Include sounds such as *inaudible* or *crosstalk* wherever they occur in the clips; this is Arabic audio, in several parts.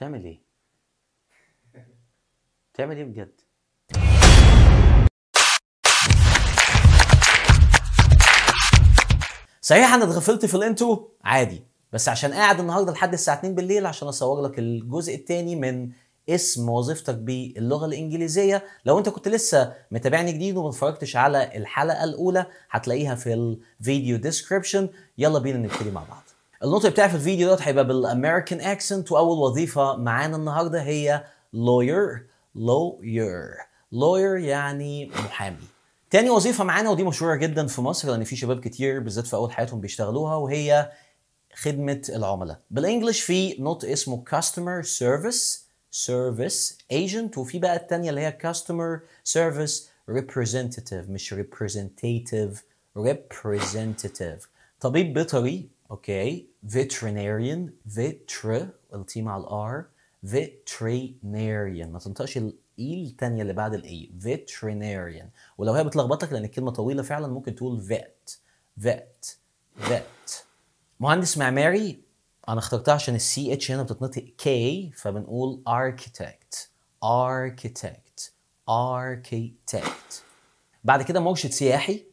بتعمل إيه؟ بتعمل إيه بجد؟ صحيح أنا اتغفلت في ال intro؟ عادي. بس عشان قاعد النهارده لحد الساعة 2 بالليل عشان اصور لك الجزء الثاني من اسم وظيفتك باللغة الإنجليزية. لو انت كنت لسه متابعني جديد وما اتفرجتش على الحلقة الأولى هتلاقيها في ال video description يلا بينا نبتدي مع بعض. النطق بتاعي في الفيديو دوت هيبقى بالأمريكان اكسنت وأول وظيفة معانا النهارده هي lawyer lawyer lawyer يعني محامي تاني وظيفة معانا ودي مشهورة جدا في مصر لأن في شباب كتير بالذات في أول حياتهم بيشتغلوها وهي خدمة العملاء. بالإنجلش في نطق اسمه customer service service agent وفي بقى التانية اللي هي customer service representative مش representative representative. طبيب بيطري okay. Veterinarian. Vetr ال T مع ال R veterinarian. ما تنطقش ال E الثانية اللي بعد ال E veterinarian. ولو هي بتلخبطك لأن الكلمة طويلة فعلا ممكن تقول vet. Vet. Vet. مهندس معماري. أنا اخترتها عشان ال CH هنا بتتنطق K فبنقول architect. Architect. Architect. بعد كده مرشد سياحي.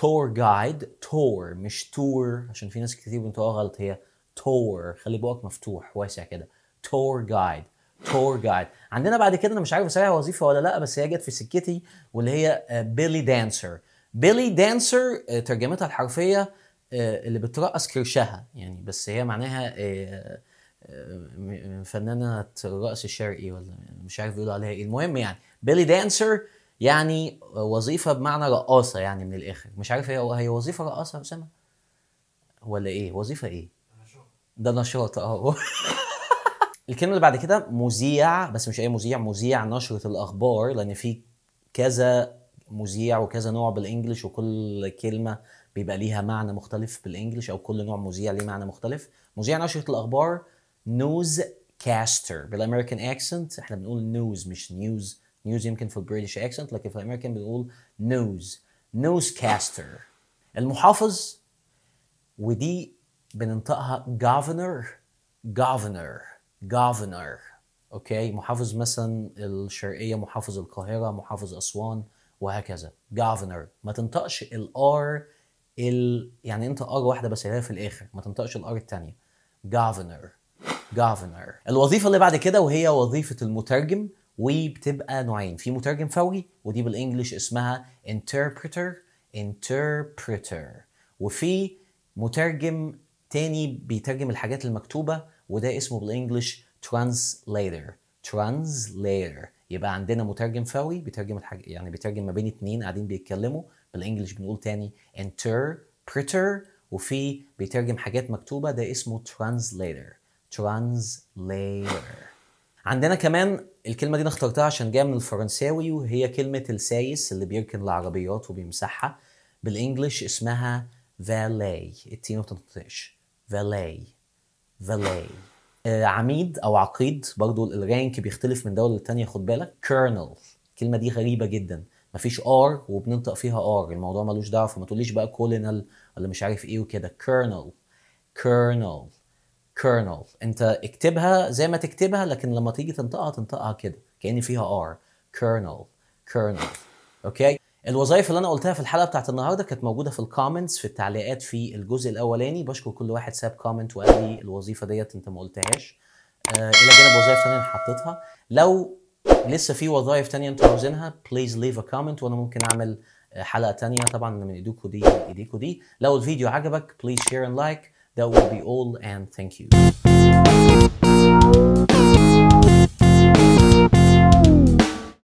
tour guide tour مش tour عشان في ناس كتير بينطقوها غلط هي tour خلي بقك مفتوح واسع كده. tour guide tour guide عندنا بعد كده أنا مش عارف اسميها وظيفة ولا لأ بس هي جت في سكتي واللي هي belly dancer belly dancer ترجمتها الحرفية آه، اللي بترقص كرشها. يعني بس هي معناها آه، آه، فنانة الرقص الشرقي ولا مش عارف بيقولوا عليها إيه. المهم يعني بيلي دانسر يعني وظيفة بمعنى رقاصة يعني من الآخر. مش عارف هي هي وظيفة رقاصة يا أسامة؟ ولا إيه؟ وظيفة إيه؟ ده نشاط. آه *laughs* الكلمة اللي بعد كده مذيع بس مش أي مذيع مذيع نشرة الأخبار لأن في كذا مذيع وكذا نوع بالانجلش وكل كلمة بيبقى ليها معنى مختلف بالانجلش أو كل نوع مذيع ليه معنى مختلف. مذيع نشرة الأخبار newscaster بال American accent إحنا بنقول news مش news news يمكن في ال British accent لكن في الامريكان بنقول news newscaster المحافظ ودي بننطقها governor governor governor. okay محافظ مثلا الشرقية محافظ القاهرة محافظ أسوان وهكذا. governor. ما تنطقش ال R ال يعني أنت R واحدة بس هي في الآخر. ما تنطقش ال R الثانية governor governor. الوظيفة اللي بعد كده وهي وظيفة المترجم. وبتبقى نوعين في مترجم فوري ودي بال English اسمها interpreter interpreter. وفي مترجم تاني بيترجم الحاجات المكتوبة وده اسمه بال English translator translator. يبقى عندنا مترجم فوري بيترجم الحاجة يعني بيترجم ما بين اتنين قاعدين بيتكلموا بال English بنقول تاني interpreter. وفي بيترجم حاجات مكتوبة ده اسمه translator translator. عندنا كمان الكلمة دي أنا اخترتها عشان جاية من الفرنساوي وهي كلمة السايس اللي بيركن العربيات وبيمسحها. بال English اسمها valet ال T ما بتنطقش. valet valet آه عميد أو عقيد. برضو ال rank بيختلف من دولة للتانية خد بالك. كيرنل الكلمة دي غريبة جدا. مفيش R وبننطق فيها R الموضوع ملوش دعوة فما تقوليش بقى كولونل ولا مش عارف إيه وكده. colonel colonel colonel انت اكتبها زي ما تكتبها لكن لما تيجي تنطقها تنطقها كده كأن فيها R colonel colonel okay الوظائف اللي أنا قلتها في الحلقة بتاعت النهارده كانت موجودة في ال comments في التعليقات في الجزء الأولاني. بشكر كل واحد ساب comment وقال لي الوظيفة ديت أنت ما قلتهاش. آه إلى جانب وظائف ثانية أنا حطيتها. لو لسه في وظائف ثانية أنتوا عاوزينها please leave a comment وأنا ممكن أعمل آه، حلقة ثانية طبعا من إيديكوا دي إيديكوا دي. لو الفيديو عجبك please share and like that will be all and thank you